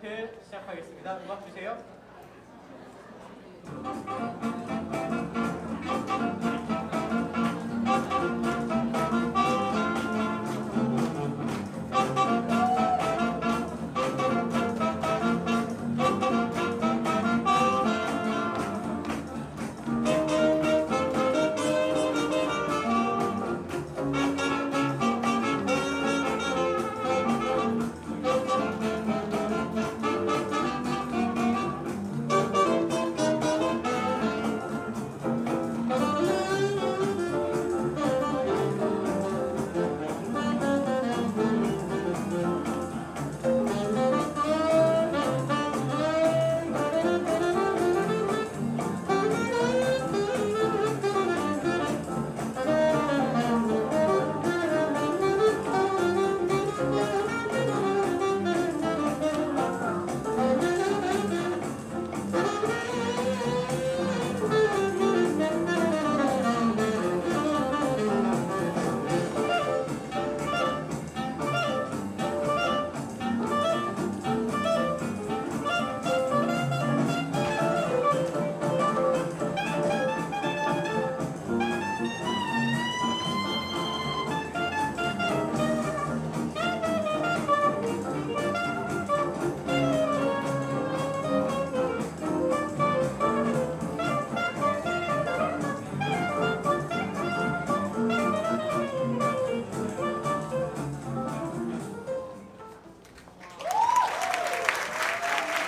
그 시작하겠습니다. 음악 주세요.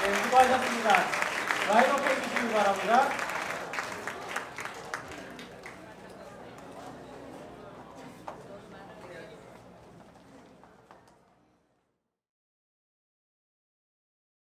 네, 수고하셨습니다. 라인업 해주시기 바랍니다.